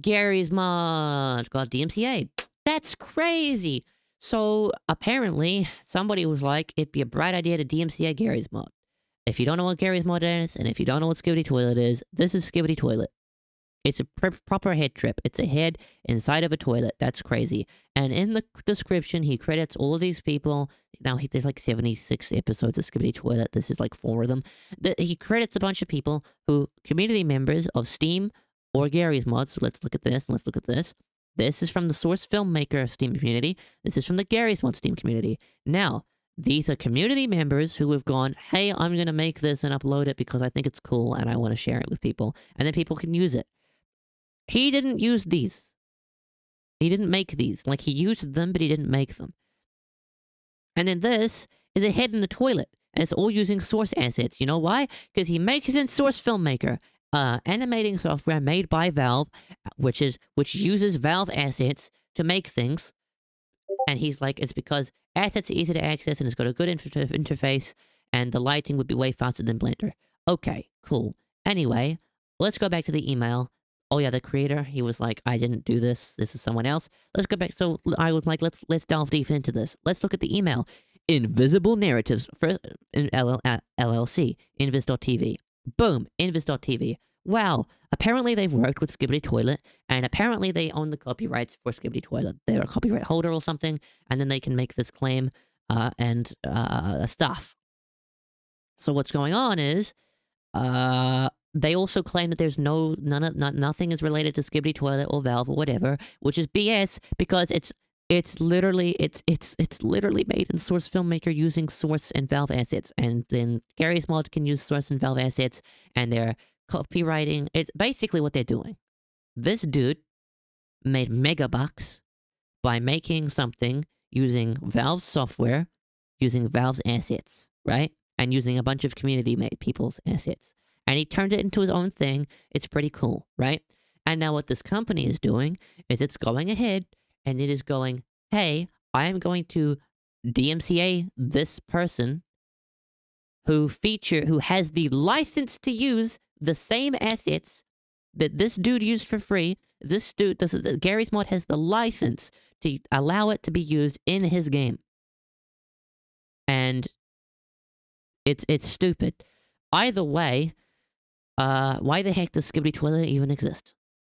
Garry's mod got DMCA. That's crazy. So apparently, somebody was like, it'd be a bright idea to DMCA Garry's mod. If you don't know what Garry's mod is, and if you don't know what Skibidi Toilet is, this is Skibidi Toilet. It's a pr proper head trip. It's a head inside of a toilet. That's crazy. And in the description, he credits all of these people. Now, he, there's like 76 episodes of Skibidi Toilet. This is like four of them. The, he credits a bunch of people who, community members of Steam or Garry's mods. So let's look at this, and let's look at this. This is from the Source Filmmaker Steam community. This is from the Garry's Mod Steam community. Now, these are community members who have gone, hey, I'm going to make this and upload it because I think it's cool and I want to share it with people. And then people can use it. He didn't use these. He didn't make these. Like, he used them, but he didn't make them. And then this is a head in the toilet. And it's all using source assets. You know why? Because he makes it in Source Filmmaker, uh, animating software made by Valve, which is which uses Valve assets to make things. And he's like, it's because assets are easy to access and it's got a good inter interface, and the lighting would be way faster than Blender. Okay, cool. Anyway, let's go back to the email oh yeah, the creator, he was like, I didn't do this. This is someone else. Let's go back. So I was like, let's let's delve deep into this. Let's look at the email. Invisible Narratives for in LL, uh, LLC, Invis.tv. Boom, Invis.tv. Wow, apparently they've worked with Skibidi Toilet, and apparently they own the copyrights for Skibidi Toilet. They're a copyright holder or something, and then they can make this claim uh, and uh, stuff. So what's going on is, uh, they also claim that there's no none of not, nothing is related to Skibidi Toilet or Valve or whatever, which is BS because it's it's literally it's it's it's literally made in Source Filmmaker using Source and Valve assets, and then Garry mod can use Source and Valve assets, and they're copywriting. It's basically what they're doing. This dude made mega bucks by making something using Valve's software, using Valve's assets, right? And using a bunch of community made people's assets and he turned it into his own thing. It's pretty cool, right? And now what this company is doing is it's going ahead and it is going, hey, I am going to DMCA this person who feature who has the license to use the same assets that this dude used for free. This dude, this is, Garry's mod has the license to allow it to be used in his game, and it's it's stupid. Either way, uh, why the heck does Skibidi Toilet even exist?